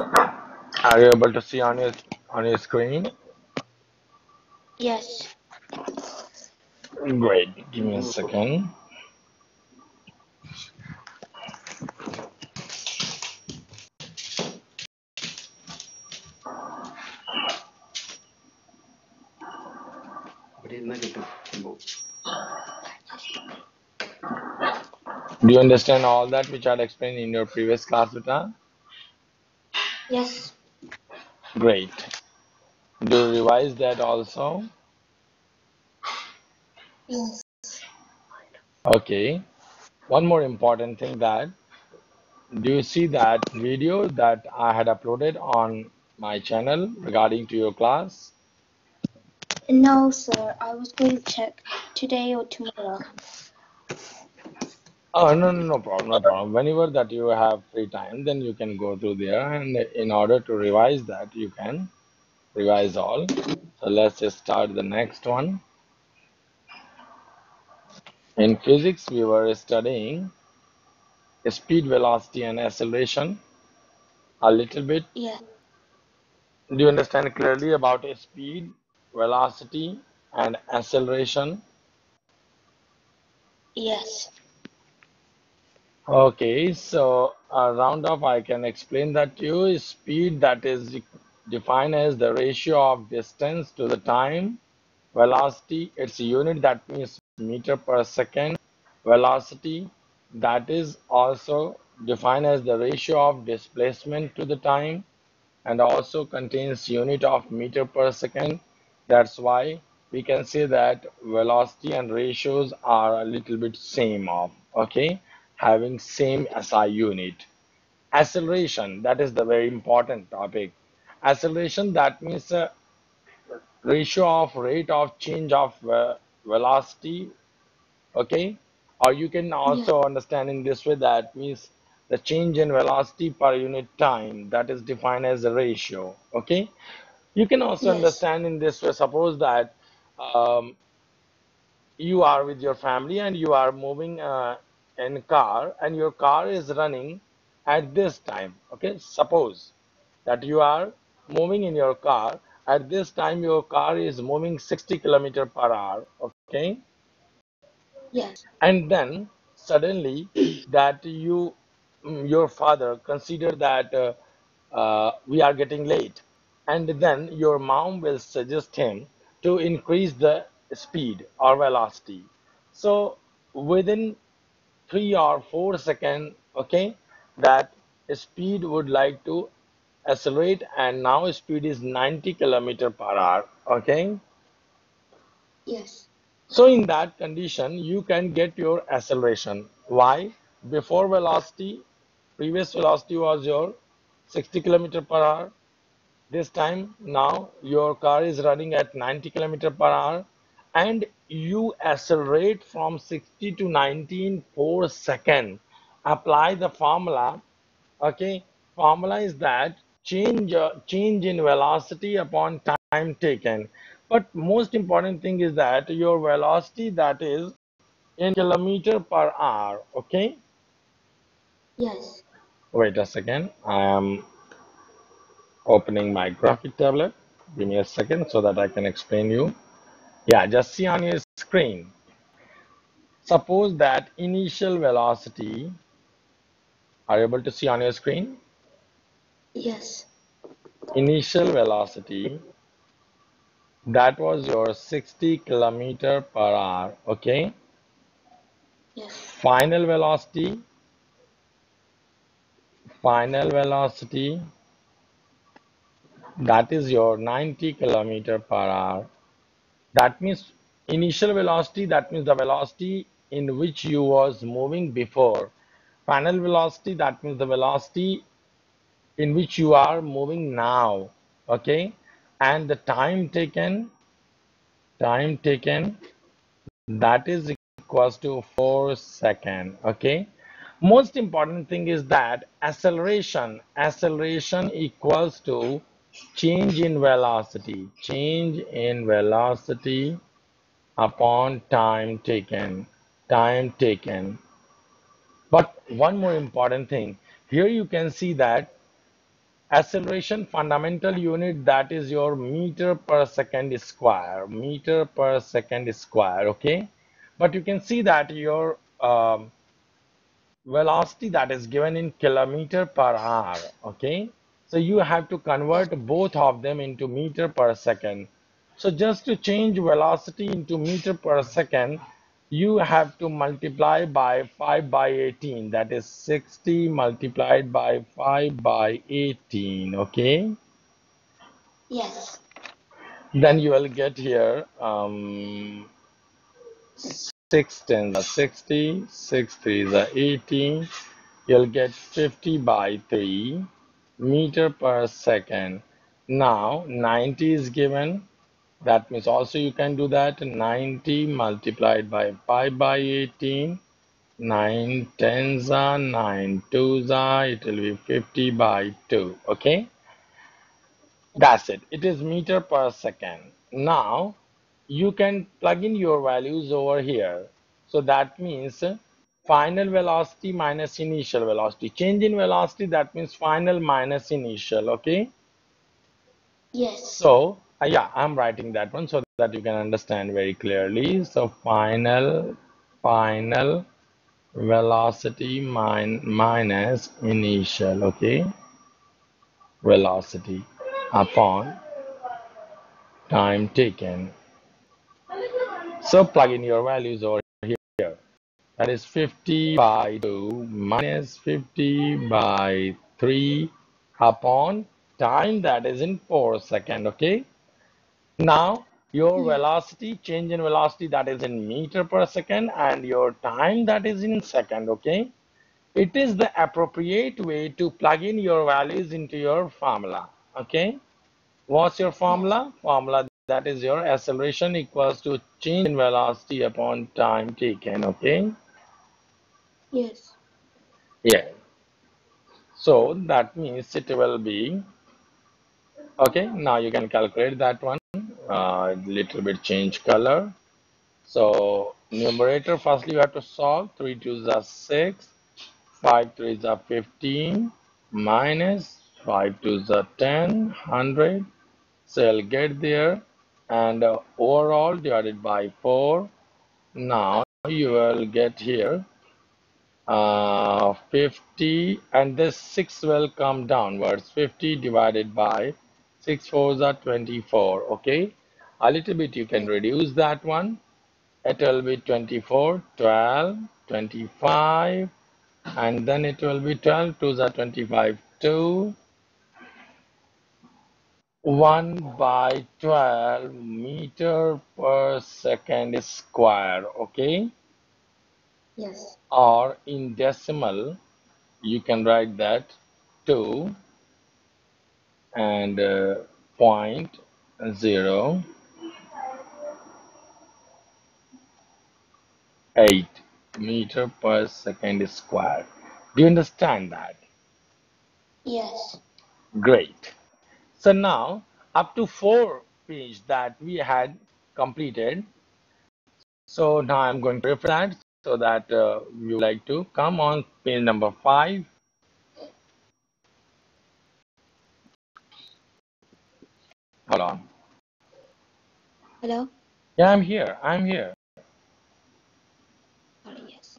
Are you able to see on your on your screen? Yes. Great. Give me a second. Do you understand all that which I had explained in your previous class, Vita? Yes. Great. Do you revise that also? Yes. Okay. One more important thing that do you see that video that I had uploaded on my channel regarding to your class? No, sir. I was going to check today or tomorrow. Oh, no, no, no problem, no problem. Whenever that you have free time, then you can go through there and in order to revise that, you can revise all. So let's just start the next one. In physics, we were studying speed, velocity, and acceleration a little bit. Yeah. Do you understand clearly about speed, velocity, and acceleration? Yes. Okay, so a round off, I can explain that to you. Speed that is defined as the ratio of distance to the time. Velocity, its unit that means meter per second. Velocity that is also defined as the ratio of displacement to the time and also contains unit of meter per second. That's why we can say that velocity and ratios are a little bit same of, okay, having same SI unit. Acceleration, that is the very important topic. Acceleration, that means uh, ratio of rate of change of uh, velocity, okay? Or you can Yeah. also understand in this way that means the change in velocity per unit time, that is defined as a ratio, okay? You can also Yes. understand in this way, suppose that um, you are with your family and you are moving uh, in car and your car is running at this time, okay? Suppose that you are moving in your car at this time your car is moving 60 kilometer per hour, okay? Yes. and then suddenly that you mm, your father consider that uh, uh, we are getting late and then your mom will suggest him to increase the speed or velocity so within three or four seconds okay that speed would like to accelerate and now speed is 90 kilometer per hour okay Yes. so in that condition, you can get your acceleration. Why? Before velocity, previous velocity was your 60 kilometer per hour. This time now your car is running at 90 kilometer per hour and you accelerate from 60 to 90 in 4 seconds. Apply the formula okay? Formula is that change uh, change in velocity upon time taken. But most important thing is that your velocity that is in kilometer per hour okay? Yes. wait a second. I am opening my graphic tablet. Give me a second so that i can explain you yeah just see on your screen suppose that initial velocity are you able to see on your screen Yes. initial velocity That was your 60 kilometer per hour. Okay. Yes. Final velocity, final velocity, that is your 90 kilometer per hour. That means initial velocity, that means the velocity in which you was moving before. Final velocity, that means the velocity in which you are moving now. Okay. And the time taken, time taken that is equals to 4 second okay most important thing is that acceleration acceleration equals to change in velocity. Change in velocity upon time taken. Time taken. But one more important thing. Here you can see that acceleration fundamental unit that is your meter per second square. Meter per second square okay? But you can see that your um, velocity that is given in kilometer per hour okay so you have to convert both of them into meter per second so just to change velocity into meter per second you have to multiply by 5 by 18 that is 60 multiplied by 5 by 18 okay Yes. then you will get here um, 6 tens are 60, 6 threes are 80. You'll get 50 by 3 meter per second. Now 90 is given. That means also you can do that 90 multiplied by pi by 18. 9 tens are 9 twos are it will be 50 by 2 okay that's it it is meter per second now you can plug in your values over here. So that means final velocity minus initial velocity. Change in velocity, that means final minus initial, okay? Yes. So, uh, yeah, I'm writing that one so that you can understand very clearly. So final, final velocity min minus initial, okay? Velocity upon time taken. So plug in your values over here. That is 50 by 2 minus 50 by 3 upon time that is in 4 second, okay? Now your hmm. velocity, change in velocity that is in meter per second and your time that is in second, okay? It is the appropriate way to plug in your values into your formula, okay? What's your formula? Formula that is your acceleration equals to change in velocity upon time taken, okay? Yes. Yeah. So that means it will be, okay, now you can calculate that one. Uh, little bit change color. So numerator, firstly you have to solve. 3 twos are 6, 5 threes are 15, minus 5 twos are 10, 100. So I'll get there and uh, overall divided by 4. Now you will get here uh, 50 and this 6 will come downwards. 50 divided by 6 fours are 24 okay? A little bit you can reduce that one. It will be 24 12 25 and then it will be 12 twos are 25 2 1 by 12 meter per second square okay Yes. or in decimal you can write that 2 and uh, point zero eight meter per second square do you understand that Yes. great so now up to four page that we had completed so now i'm going to refer that so that uh, you like to come on page number five hold on Hello? yeah i'm here i'm here Sorry, yes.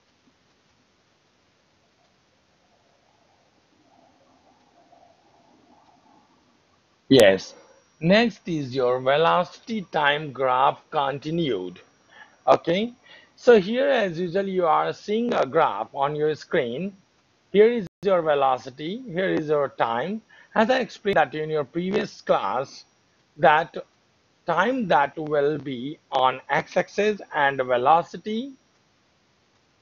Yes. Next is your velocity time graph continued. Okay. So here as usual you are seeing a graph on your screen. Here is your velocity. Here is your time. As I explained that in your previous class that time that will be on x-axis and velocity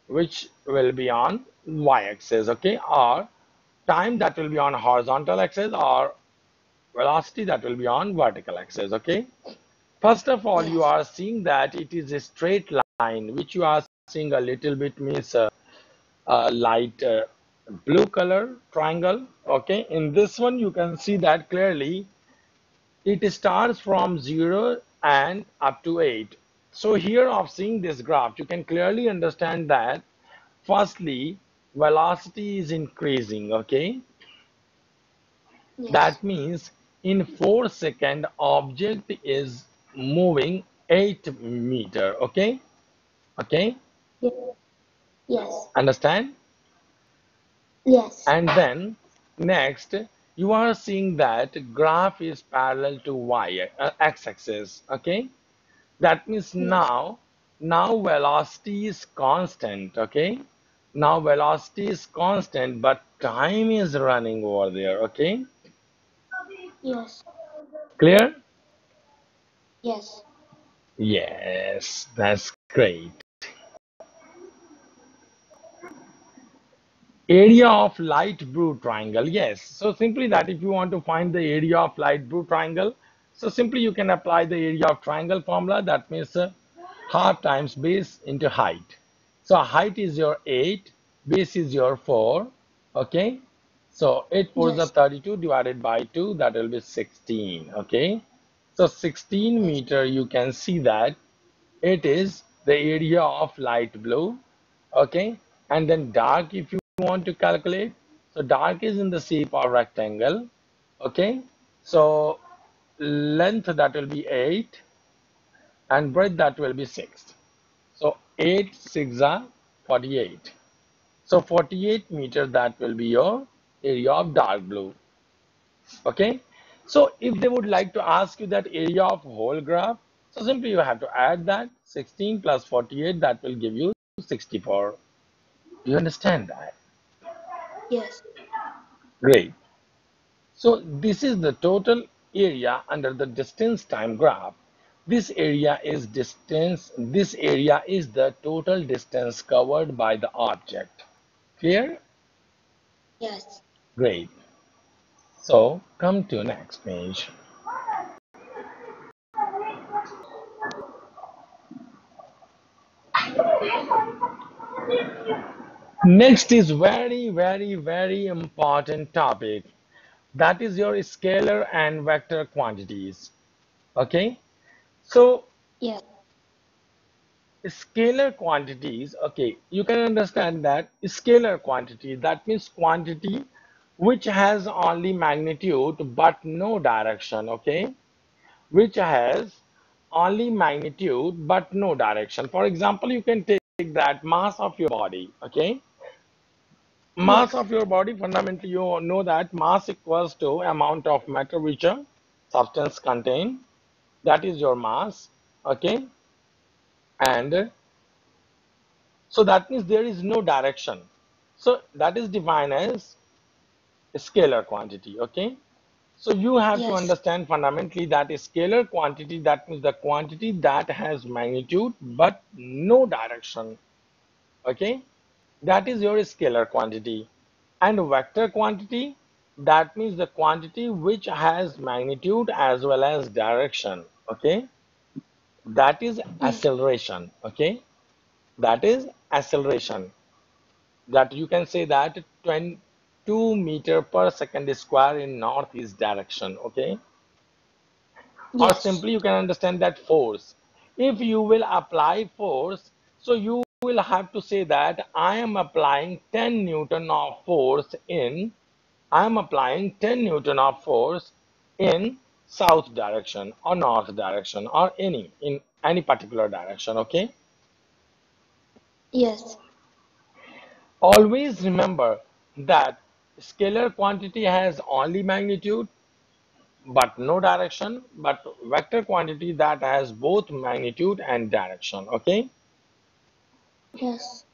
which will be on y-axis okay or time that will be on horizontal axis or velocity that will be on vertical axis okay first of all you are seeing that it is a straight line which you are seeing a little bit means a, uh, light uh, blue color triangle okay in this one you can see that clearly it starts from 0 and up to 8 so here of seeing this graph you can clearly understand that firstly velocity is increasing okay Yes. That means in 4 second object is moving 8 meter. Okay? Okay? Yes. Understand? Yes. And then next you are seeing that graph is parallel to y uh, x-axis. Okay? That means now now velocity is constant. Okay? Now velocity is constant, but time is running over there. Okay? Yes. Clear? Yes. Yes, that's great. Area of light blue triangle. Yes. So simply that if you want to find the area of light blue triangle, so simply you can apply the area of triangle formula. That means uh, half times base into height. So height is your 8, base is your 4. Okay. So 8 fours are Yes. 32 divided by 2, that will be 16. Okay. So 16 meter, you can see that it is the area of light blue okay and then dark if you want to calculate so dark is in the shape of rectangle okay? So length that will be 8 and breadth that will be 6 so 8 6 are 48 so 48 meter that will be your area of dark blue okay? So if they would like to ask you that area of whole graph so simply you have to add that. 16 plus 48 that will give you 64 do you understand that Yes. great. So this is the total area under the distance time graph. This area is distance this area is the total distance covered by the object. Clear? Yes. great. So come to next page Next is very, very, very important topic. That is your scalar and vector quantities. Okay. So Yes. scalar quantities, okay, you can understand that scalar quantity, that means quantity which has only magnitude but no direction, okay, which has only magnitude but no direction. For example, you can take that mass of your body, okay, mass of your body fundamentally you know that mass equals to amount of matter which a substance contain. That is your mass okay? And so that means there is no direction. So that is defined as a scalar quantity okay? So you have to understand fundamentally that a scalar quantity that means the quantity that has magnitude but no direction okay that is your scalar quantity. And vector quantity that means the quantity which has magnitude as well as direction okay? That is acceleration okay? That is acceleration. That you can say that 22 meter per second square in northeast direction okay? Or simply you can understand that force. If you will apply force so you will have to say that i am applying 10 newton of force in i am applying 10 newton of force in south direction or north direction or any in any particular direction okay Yes. always remember that scalar quantity has only magnitude but no direction but vector quantity that has both magnitude and direction okay Yes.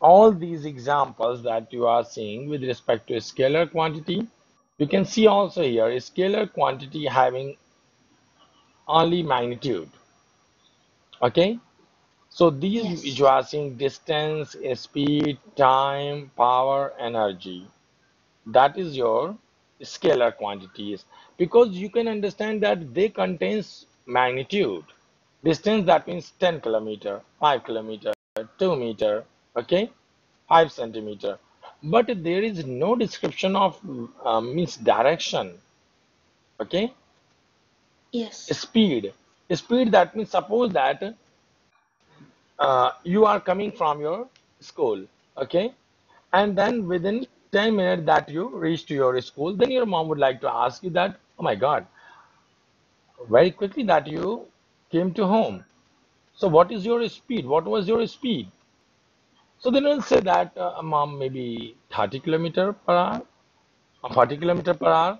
all these examples that you are seeing with respect to a scalar quantity you can see also here a scalar quantity having only magnitude. Okay? So these Yes. you are seeing distance speed time power energy. That is your scalar quantities. Because you can understand that they contains magnitude. Distance that means 10 kilometer 5 kilometer 2 meter okay? 5 centimeter. But there is no description of uh, means direction okay? Yes. speed. Speed that means suppose that uh, you are coming from your school okay? And then within 10 minutes that you reach to your school, then your mom would like to ask you that, oh my God, very quickly that you came to home. So what is your speed? What was your speed? So then we'll say that, uh, mom, maybe 30 kilometer per hour or 40 kilometer per hour.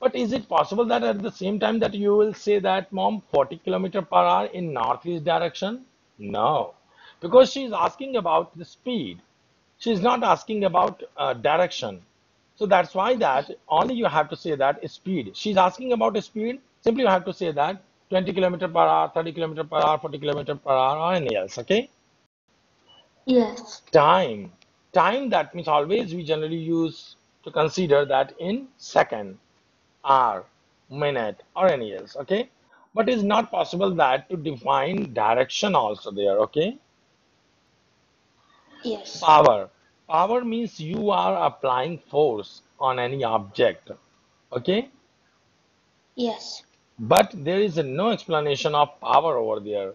But is it possible that at the same time that you will say that, mom, 40 kilometer per hour in northeast direction? No, because she's asking about the speed. She's not asking about uh, direction. So that's why that only you have to say that speed. She's asking about speed. Simply you have to say that 20 kilometer per hour, 30 kilometer per hour, 40 kilometer per hour, or anything else. Okay. Yes. Time. Time that means always we generally use to consider that in second, hour, minute, or any else. Okay. But it's not possible that to define direction also there. Okay. Yes. Power. Power means you are applying force on any object. Okay. Yes. But there is no explanation of power over there.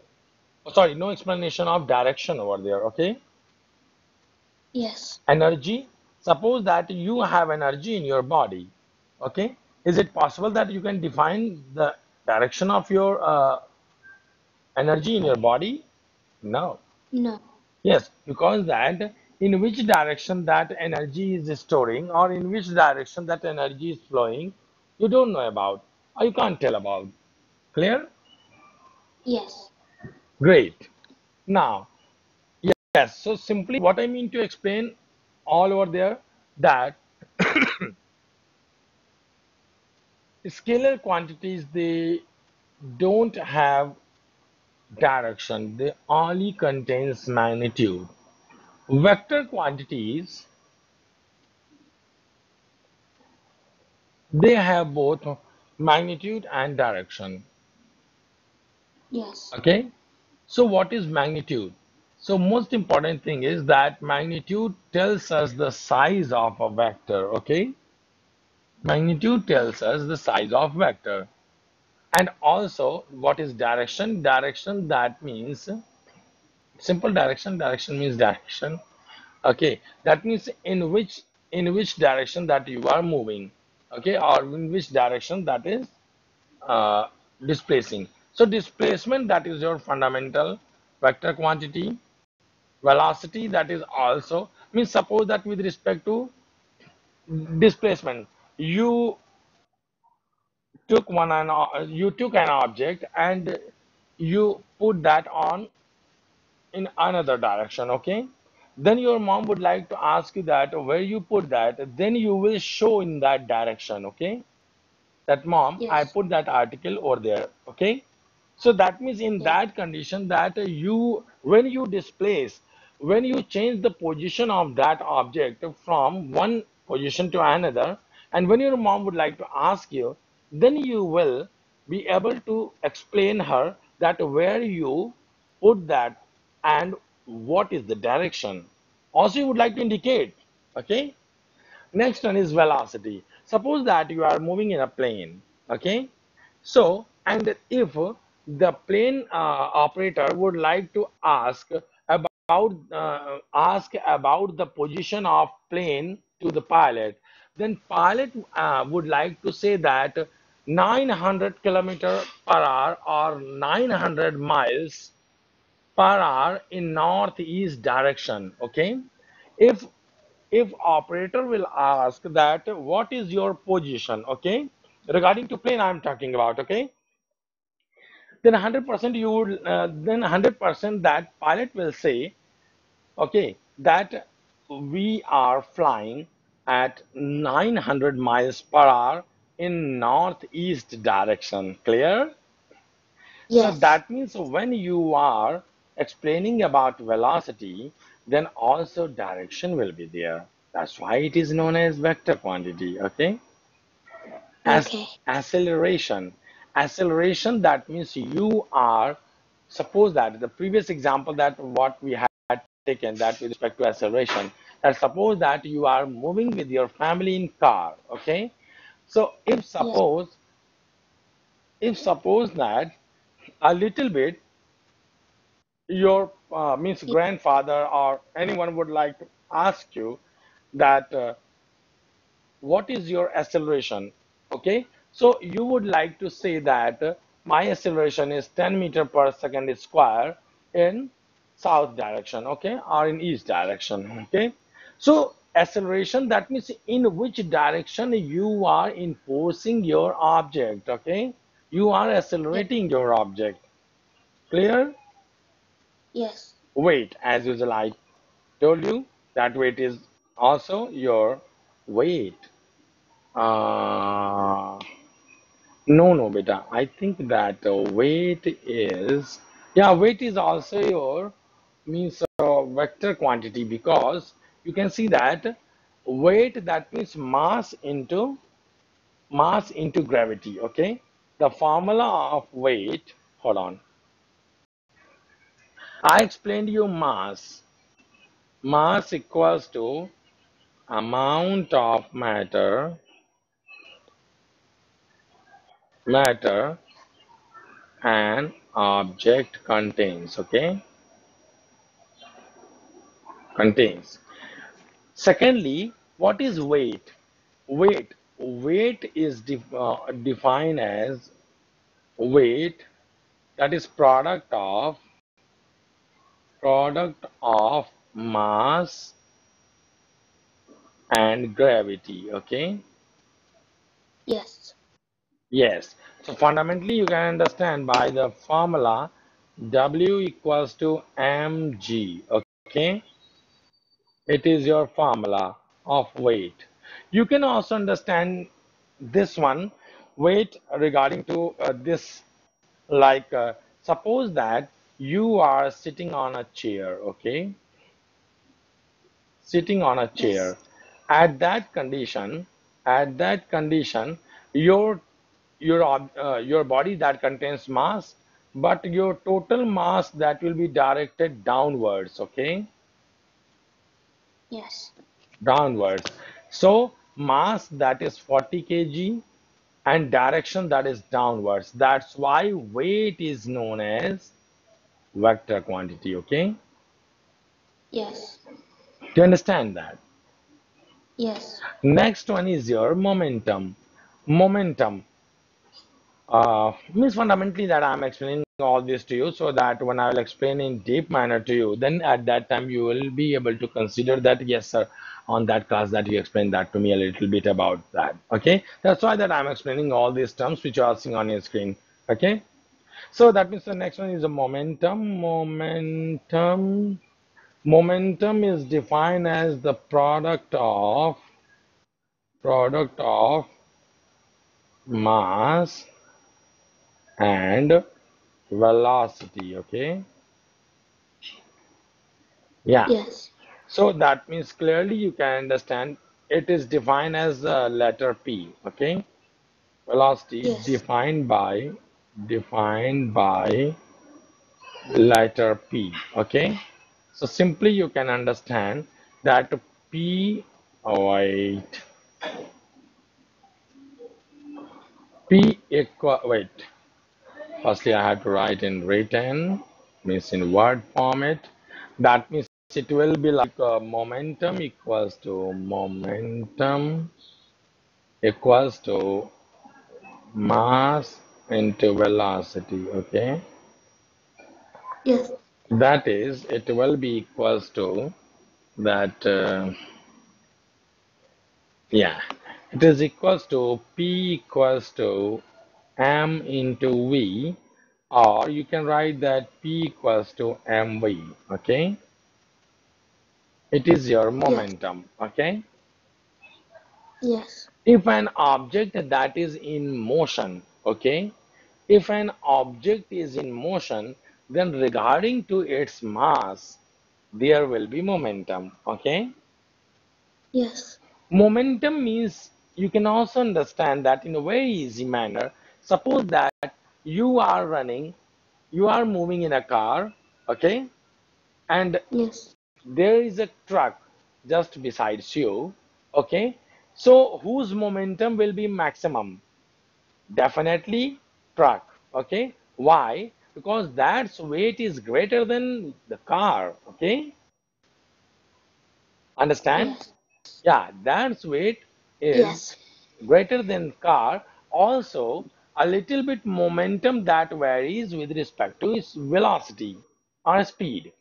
Oh, Sorry, no explanation of direction over there. Okay. Yes. Energy. Suppose that you have energy in your body. Okay. Is it possible that you can define the direction of your uh, energy in your body? No. No. Yes, because that in which direction that energy is storing or in which direction that energy is flowing, you don't know about or you can't tell about. Clear? Yes. Great. Now, yes, so simply what I mean to explain all over there that scalar quantities they don't have direction, they only contains magnitude. Vector quantities they have both magnitude and direction. Yes. Okay. So what is magnitude? So most important thing is that magnitude tells us the size of a vector. Okay. Magnitude tells us the size of vector. And also what is direction? Direction that means simple direction. Direction means direction. Okay. That means in which in which direction that you are moving. Okay. Or in which direction that is uh, displacing. So displacement that is your fundamental vector quantity. Velocity that is also means suppose that with respect to displacement you took one an o- you took an object and you put that on in another direction okay then your mom would like to ask you that where you put that then you will show in that direction okay? That mom i put that article over there okay? So that means in Yes. that condition that you when you displace when you change the position of that object from one position to another and when your mom would like to ask you then you will be able to explain her that where you put that and what is the direction also you would like to indicate okay Next one is velocity. Suppose that you are moving in a plane, okay? So, and if the plane uh, operator would like to ask about uh, ask about the position of plane to the pilot, then pilot uh, would like to say that 900 kilometer per hour or 900 miles per hour in northeast direction okay? If if operator will ask that what is your position? okay? Regarding to plane i'm talking about okay? Then 100% you would uh, then 100% that pilot will say okay that we are flying at 900 miles per hour in northeast direction clear? Yes. so that means when you are explaining about velocity, then also direction will be there. That's why it is known as vector quantity. Okay. As Okay. acceleration, acceleration that means you are suppose that the previous example that what we had taken that with respect to acceleration that suppose that you are moving with your family in car. Okay. So if suppose if suppose that a little bit your uh, means grandfather or anyone would like to ask you that uh, what is your acceleration? Okay? So you would like to say that uh, my acceleration is 10 meter per second square in south direction okay? Or in east direction okay? So acceleration that means in which direction you are enforcing your object okay? You are accelerating your object. Clear Yes. weight as usual i told you that weight is also your weight. Uh no no beta. I think that weight is yeah weight is also your means uh, vector quantity because you can see that weight that means mass into mass into gravity okay? The formula of weight hold on i explained you mass. Mass equals to amount of matter matter an object contains okay? Contains. Secondly what is weight? Weight. Weight is uh, defined as weight that is product of product of mass and gravity okay? Yes. yes. So fundamentally you can understand by the formula w equals to mg okay? It is your formula of weight. You can also understand this one weight regarding to uh, this like uh, suppose that you are sitting on a chair okay? Sitting on a Yes. chair. At that condition at that condition your your uh, your body that contains mass but your total mass that will be directed downwards okay? Yes. downwards. So mass that is 40 kg and direction that is downwards. That's why weight is known as vector quantity okay Yes. do you understand that Yes. next one is your momentum momentum uh, means fundamentally that I'm explaining all this to you so that when I will explain in deep manner to you, then at that time you will be able to consider that yes, sir, on that class that you explained that to me a little bit about that. Okay, that's why that I'm explaining all these terms which you are seeing on your screen. Okay, so that means the next one is a momentum. Momentum. Momentum is defined as the product of product of mass and velocity okay yeah Yes. so that means clearly you can understand it is defined as the letter p okay velocity Yes. defined by defined by letter p okay so simply you can understand that p wait p equal wait Firstly, I have to write in written, means in word format. That means it will be like uh, momentum equals to momentum equals to mass into velocity. Okay, Yes. that is, it will be equals to that. Uh, yeah, it is equals to P equals to M into V, or you can write that P equals to MV. Okay. It is your Yes. momentum, okay? Yes. If an object that is in motion, okay? If an object is in motion, then regarding to its mass, there will be momentum, okay? Yes. Momentum means you can also understand that in a very easy manner. Suppose that you are running, you are moving in a car, okay? And Yes. there is a truck just besides you okay so whose momentum will be maximum definitely truck okay why because that's weight is greater than the car okay understand Yes. yeah that's weight is Yes. greater than car, also a little bit momentum that varies with respect to its velocity or speed.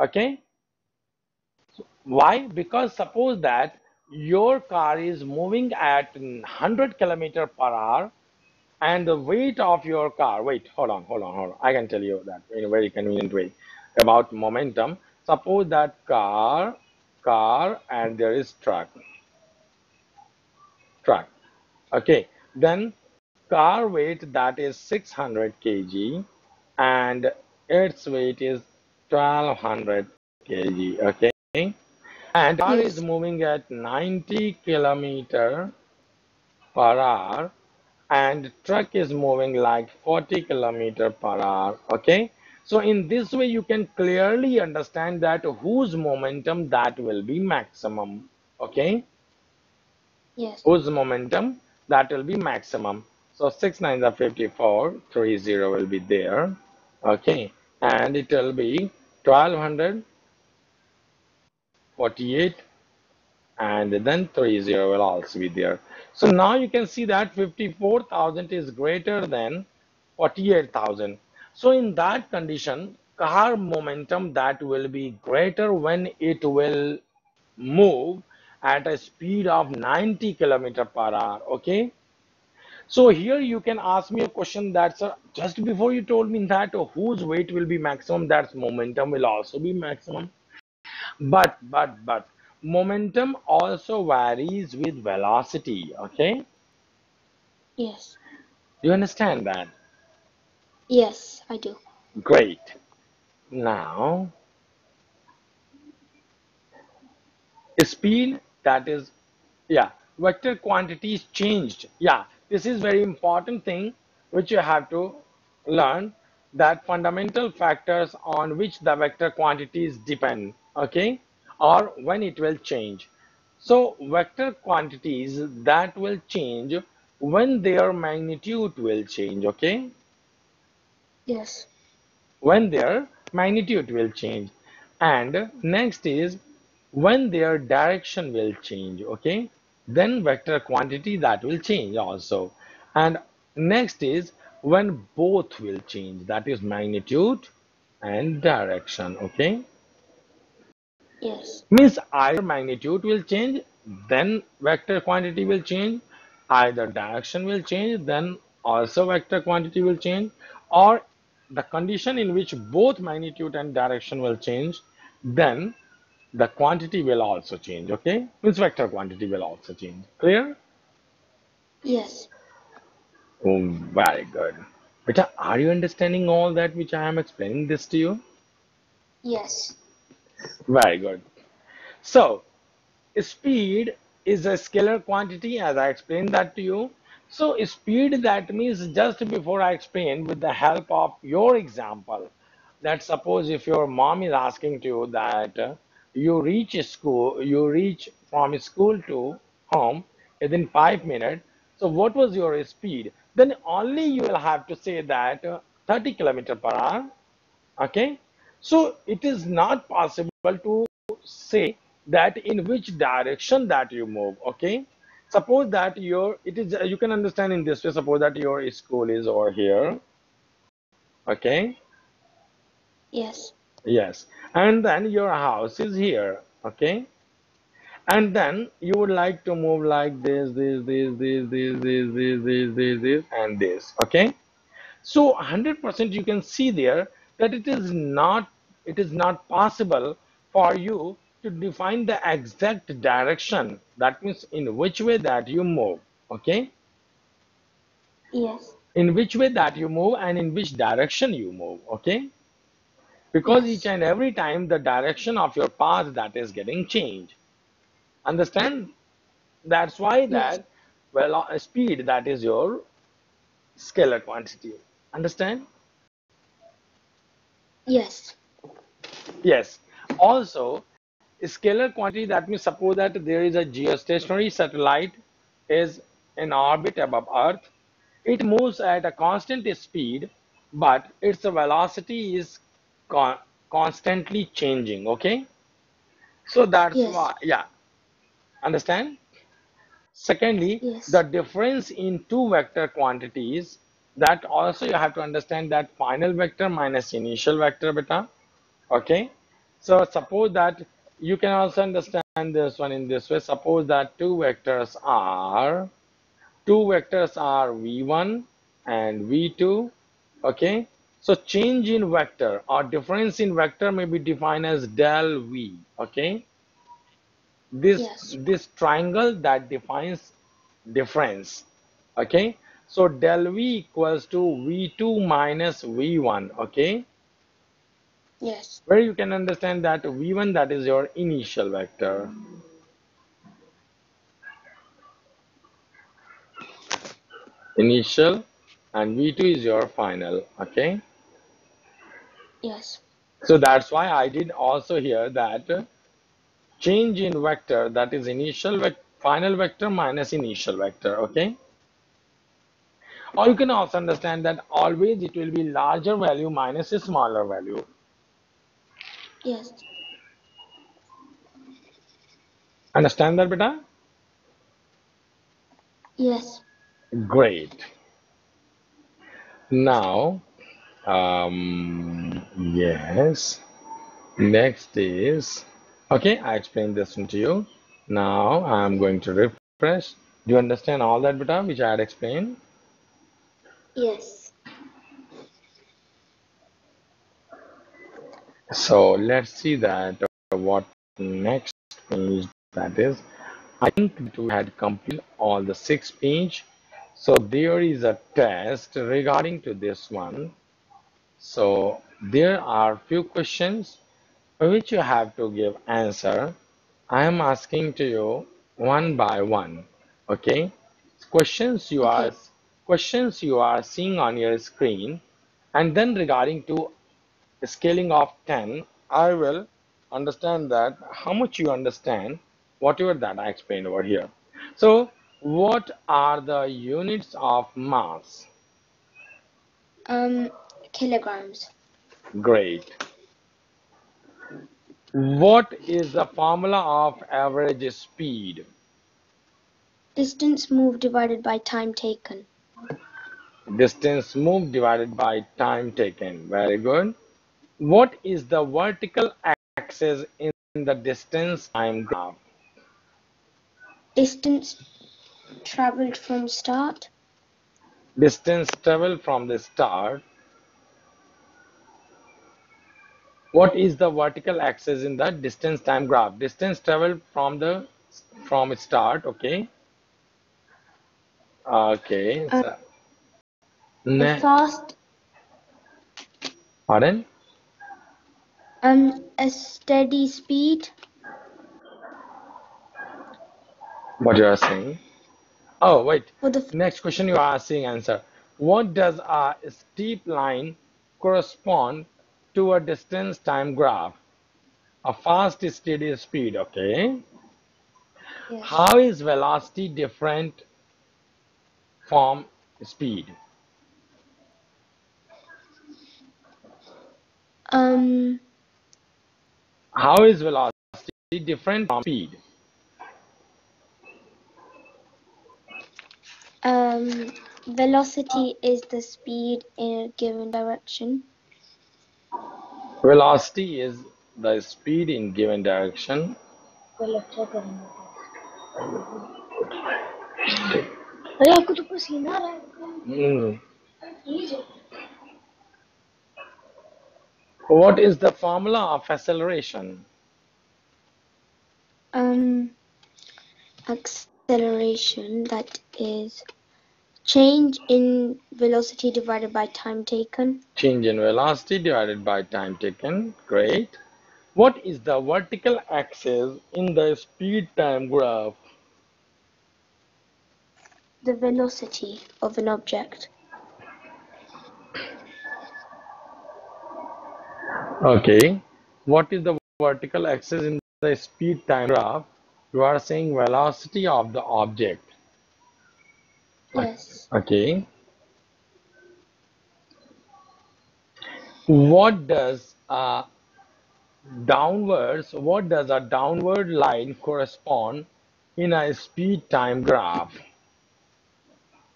Okay? Why? Because suppose that your car is moving at 100 kilometer per hour and the weight of your car, wait, hold on, hold on, hold on. I can tell you that in a very convenient way about momentum. Suppose that car, car, and there is truck, truck. Okay, then car weight that is 600 kg and its weight is 1200 kg. Okay, and car is moving at 90 kilometer per hour and truck is moving like 40 kilometer per hour okay? So in this way you can clearly understand that whose momentum that will be maximum okay? Yes. whose momentum that will be maximum? So 6 nines are 54 3 0 will be there okay? And it will be 1248 and then 30 will also be there. So now you can see that 54,000 is greater than 48,000. So in that condition, car momentum that will be greater when it will move at a speed of 90 kilometer per hour. Okay. So here you can ask me a question that's uh, just before you told me that uh, whose weight will be maximum, that's momentum will also be maximum. But, but, but, momentum also varies with velocity. Okay, Yes. you understand that? Yes, I do. Great. Now, speed that is, yeah, vector quantity is changed. Yeah, this is very important thing which you have to learn that fundamental factors on which the vector quantities depend. Okay, or when it will change. So vector quantities that will change when their magnitude will change, okay? Yes. When their magnitude will change. And next is when their direction will change, okay? Then vector quantity that will change also. And next is when both will change, that is magnitude and direction, okay? Yes. means either magnitude will change then vector quantity will change either direction will change then also vector quantity will change or the condition in which both magnitude and direction will change then the quantity will also change okay means vector quantity will also change clear Yes. oh very good Beta, are you understanding all that which i am explaining this to you Yes. Very good so Speed is a scalar quantity as I explained that to you. So speed that means just before I explain with the help of your example that suppose if your mom is asking to you that uh, you reach school, you reach from school to home within five minutes. So what was your speed? Then only you will have to say that uh, 30 kilometer per hour okay so it is not possible to say that in which direction that you move okay? Suppose that your it is you can understand in this way suppose that your school is over here okay? Yes. yes. And then your house is here okay? And then you would like to move like this this this this this this this this this, this and this okay? So 100% you can see there that it is not it is not possible for you to define the exact direction. That means in which way that you move. Okay? Yes. In which way that you move and in which direction you move. Okay? Because each and every time the direction of your path that is getting changed. Understand? That's why Yes. that well uh, speed that is your scalar quantity. Understand? Yes. Yes. Also, scalar quantity that means suppose that there is a geostationary satellite is in orbit above Earth. It moves at a constant speed, but its velocity is con- constantly changing. Okay, so that's Yes. why. Yeah, understand? Secondly, Yes. the difference in two vector quantities that also you have to understand that final vector minus initial vector beta. Okay. So suppose that you can also understand this one in this way. Suppose that two vectors are two vectors are v1 and v2 okay so change in vector or difference in vector may be defined as del v okay this Yes. this triangle that defines difference okay so del v equals to v2 minus v1 okay Yes. where you can understand that v1 that is your initial vector initial and v2 is your final okay Yes. so that's why i did also here that change in vector that is initial vec final vector minus initial vector okay or you can also understand that always it will be larger value minus a smaller value. Yes. understand that beta? Yes. great. Now um yes. Next is okay i explained this one to you. Now i'm going to refresh. Do you understand all that beta which i had explained Yes. so let's see that uh, what next page that is. I think we had completed all the six page. So there is a test regarding to this one. So there are few questions which you have to give answer. I am asking to you one by one okay? Questions you are Okay. Questions you are seeing on your screen and then regarding to scaling of 10 i will understand that how much you understand whatever that i explained over here so what are the units of mass Um, kilograms. great what is the formula of average speed Distance moved divided by time taken. Distance moved divided by time taken. Very good. What is the vertical axis in the distance time graph? Distance traveled from start. distance traveled from the start. What is the vertical axis in the distance time graph? Distance traveled from the from start okay okay Uh, The ne- fast, pardon? Um, a steady speed. what you are saying? Oh wait. For the next question you are asking answer. What does a steep line correspond to a distance time graph? A fast steady speed okay. Yes. how is velocity different from speed. Um, how is velocity different from speed? Um, velocity is the speed in a given direction. velocity is the speed in given direction अरे आपको तो पसीना आ रहा है Hmm. Please what is the formula of acceleration Um, acceleration, that is change in velocity divided by time taken. change in velocity divided by time taken great what is the vertical axis in the speed time graph The velocity of an object. okay what is the vertical axis in the speed time graph you are saying velocity of the object Yes. okay what does a downwards what does a downward line correspond in a speed time graph?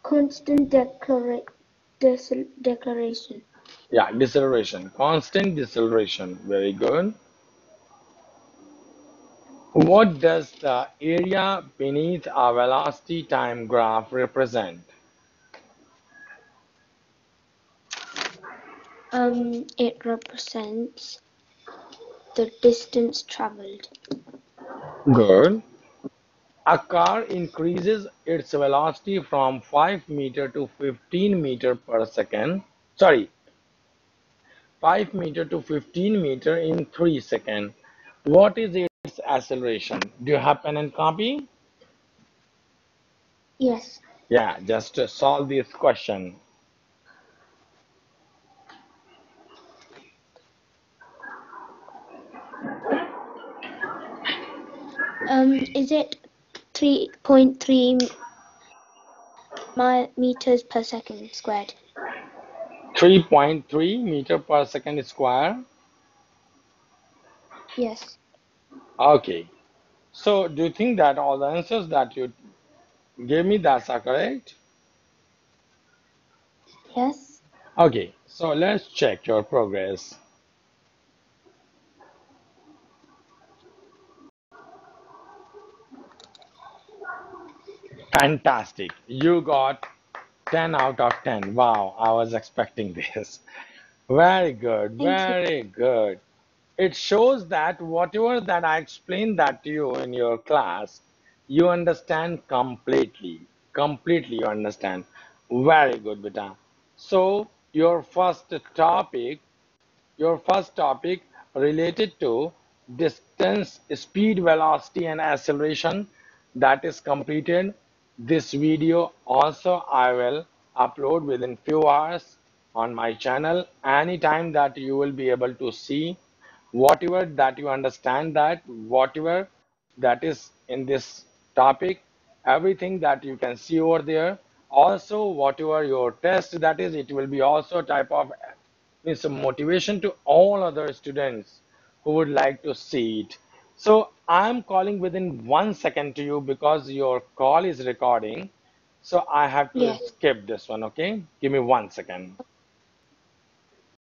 Constant declara- decel- declaration. Yeah, deceleration, constant deceleration. Very good. What does the area beneath a velocity time graph represent? Um, it represents the distance traveled. Good. A car increases its velocity from 5 meter to 15 meter per second. Sorry, 5 meter to 15 meter in 3 seconds. What is its acceleration? Do you have pen and copy? Yes. Yeah, just to solve this question. Um, is it 3.3 mi- meters per second squared? 3.3 meter per second square. Yes. Okay. So do you think that all the answers that you gave me that's are correct? Yes. Okay, so let's check your progress. Fantastic. You got 10 out of 10. Wow, I was expecting this. Very good, Thank very good. It shows that whatever that I explained that to you in your class, you understand completely. Completely you understand. Very good, beta. So your first topic your first topic related to distance, speed, velocity, and acceleration that is completed. This video also I will upload within few hours on my channel. Anytime that you will be able to see whatever that you understand that whatever that is in this topic, everything that you can see over there. Also, whatever your test that is, it will be also a type of means a motivation to all other students who would like to see it. So I'm calling within one second to you because your call is recording. So I have to Yes. skip this one, okay? Give me one second.